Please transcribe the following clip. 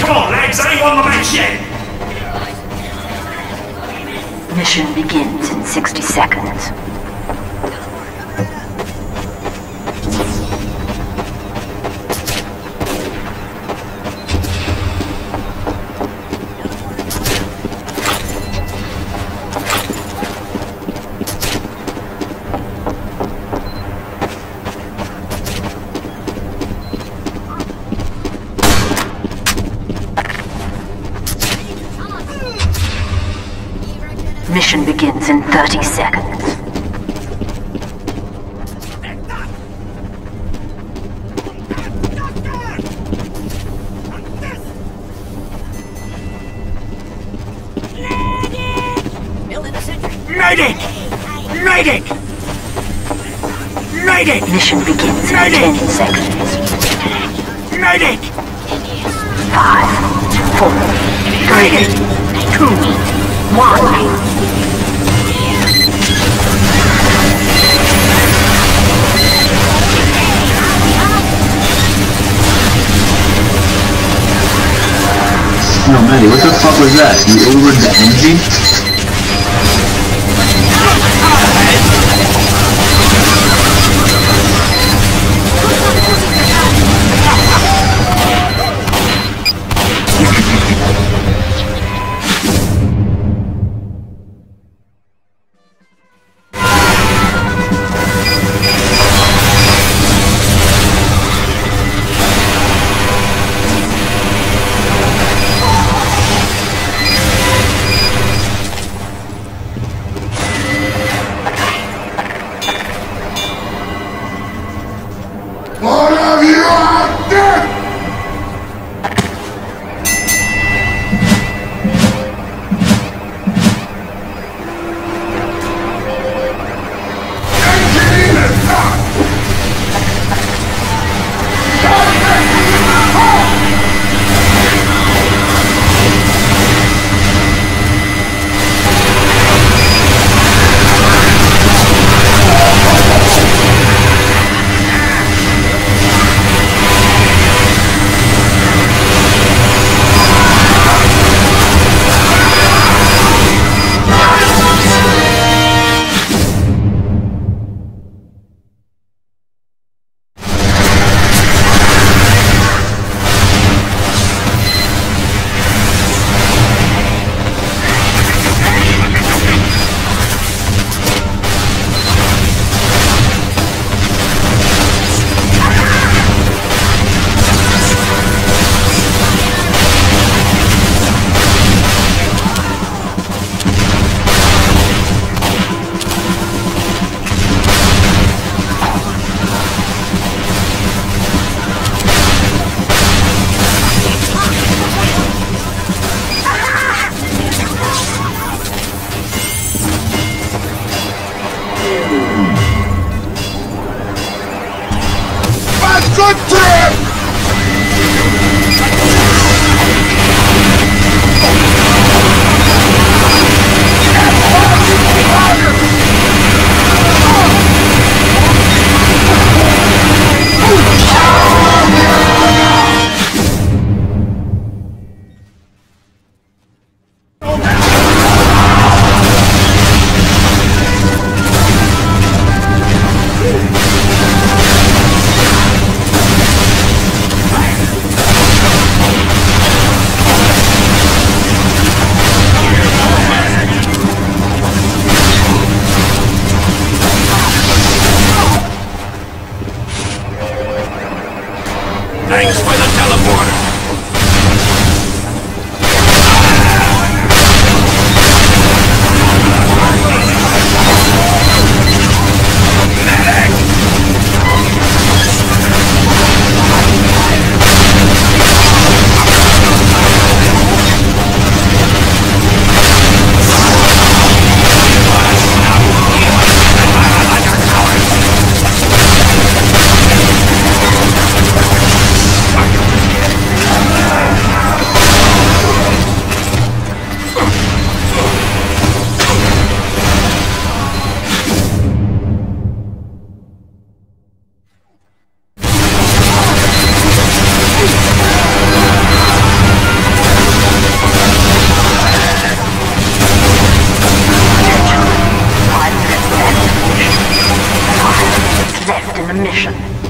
Come on, lads, anyone the match yet? Mission begins in 60 seconds. Mission begins in 30 seconds. Medic! Medic! Medic! Mission begins in Medic! 10 seconds. Medic! Five, four, three, two. No, Maddie, what the fuck was that? You overed the energy? Mission.